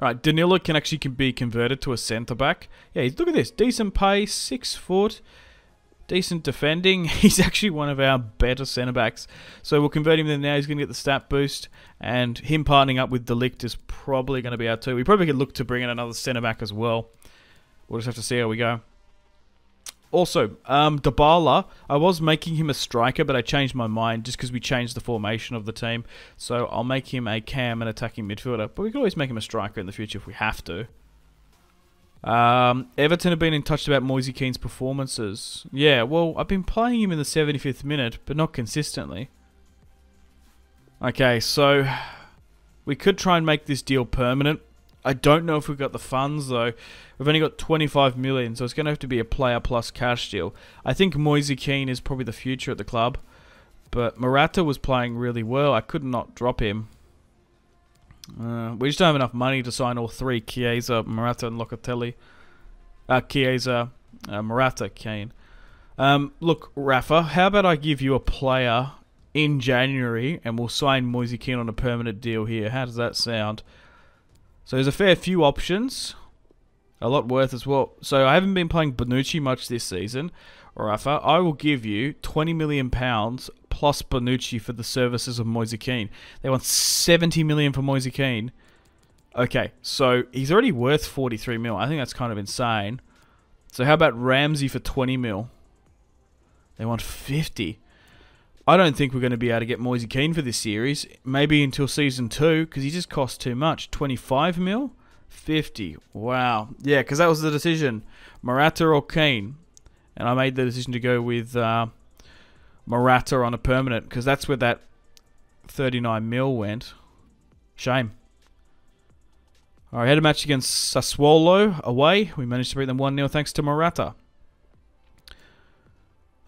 Alright, Danilo can actually can be converted to a centre back. Yeah, look at this. Decent pace, six foot, decent defending. He's actually one of our better centre backs. So we'll convert him then now. He's going to get the stat boost. And him partnering up with de Ligt is probably going to be our two. We probably could look to bring in another centre back as well. We'll just have to see how we go. Also, um, Dybala, I was making him a striker, but I changed my mind just because we changed the formation of the team. So I'll make him a cam and attacking midfielder, but we could always make him a striker in the future if we have to. Um, Everton have been in touch about Moise Kean's performances. Yeah, well, I've been playing him in the 75th minute, but not consistently. Okay, so we could try and make this deal permanent. I don't know if we've got the funds though. We've only got 25 million, so it's going to have to be a player plus cash deal. I think Moise Kean is probably the future at the club, but Morata was playing really well. I could not drop him. Uh, we just don't have enough money to sign all three: Chiesa, Morata, and Locatelli. Uh, Chiesa, uh, Morata, Kean. Um, look, Rafa, how about I give you a player in January, and we'll sign Moise Kean on a permanent deal here. How does that sound? So there's a fair few options. A lot worth as well. So I haven't been playing Bonucci much this season. Rafa, I will give you £20 million plus Bonucci for the services of Moise Kean. They want 70 million for Moise Kean. Okay, so he's already worth 43 mil. I think that's kind of insane. So how about Ramsey for 20 mil? They want 50. I don't think we're going to be able to get Moise Kean for this series. Maybe until season two, because he just costs too much. 25 mil? 50. Wow. Yeah, because that was the decision. Morata or Kean. And I made the decision to go with uh, Morata on a permanent, because that's where that 39 mil went. Shame. Alright, had a match against Sassuolo away. We managed to beat them 1 0 thanks to Morata.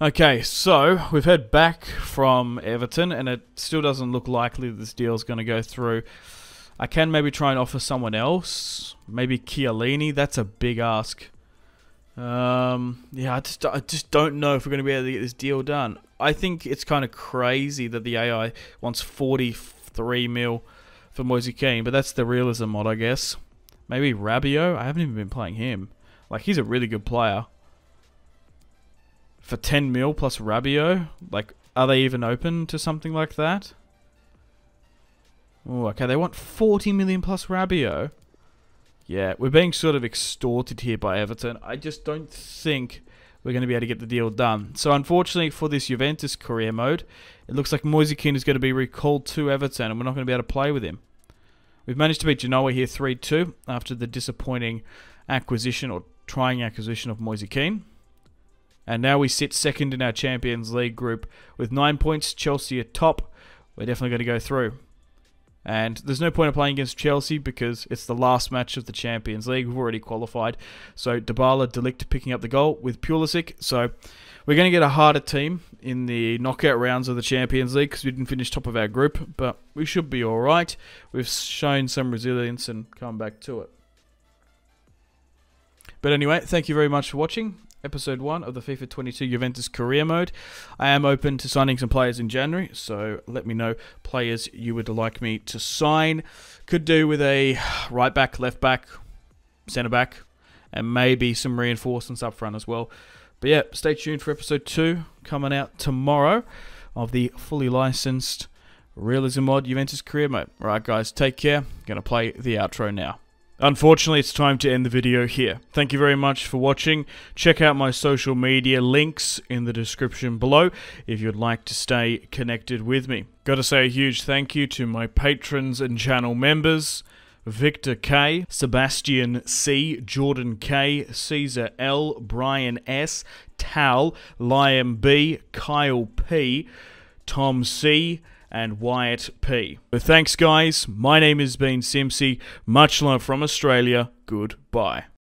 Okay, so we've heard back from Everton, and it still doesn't look likely that this deal is going to go through. I can maybe try and offer someone else, maybe Chiellini. That's a big ask. Um, yeah, I just I just don't know if we're going to be able to get this deal done. I think it's kind of crazy that the AI wants 43 mil for Moise Kean, but that's the realism mod, I guess. Maybe Rabiot. I haven't even been playing him. Like he's a really good player for 10 mil plus Rabiot, like are they even open to something like that? Oh, okay, they want 40 million plus Rabiot. Yeah, we're being sort of extorted here by Everton. I just don't think we're going to be able to get the deal done. So unfortunately for this Juventus career mode, it looks like Moise Kean is going to be recalled to Everton and we're not going to be able to play with him. We've managed to beat Genoa here 3-2 after the disappointing acquisition or trying acquisition of Moise Kean. And now we sit second in our Champions League group with nine points. Chelsea at top. We're definitely going to go through. And there's no point of playing against Chelsea because it's the last match of the Champions League. We've already qualified. So Dybala, de Ligt picking up the goal with Pulisic. So we're going to get a harder team in the knockout rounds of the Champions League because we didn't finish top of our group. But we should be all right. We've shown some resilience and come back to it. But anyway, thank you very much for watching episode 1 of the FIFA 22 Juventus career mode. I am open to signing some players in January, so let me know players you would like me to sign. Could do with a right back, left back, centre back, and maybe some reinforcements up front as well. But yeah, stay tuned for episode 2 coming out tomorrow of the fully licensed Realism Mod Juventus career mode. Alright guys, take care. Gonna play the outro now. Unfortunately, it's time to end the video here. Thank you very much for watching. Check out my social media links in the description below if you'd like to stay connected with me. Gotta say a huge thank you to my patrons and channel members. Victor K, Sebastian C, Jordan K, Caesar L, Brian S, Tal, Liam B, Kyle P, Tom C, and Wyatt P. So thanks, guys. My name has been Simpzy. Much love from Australia. Goodbye.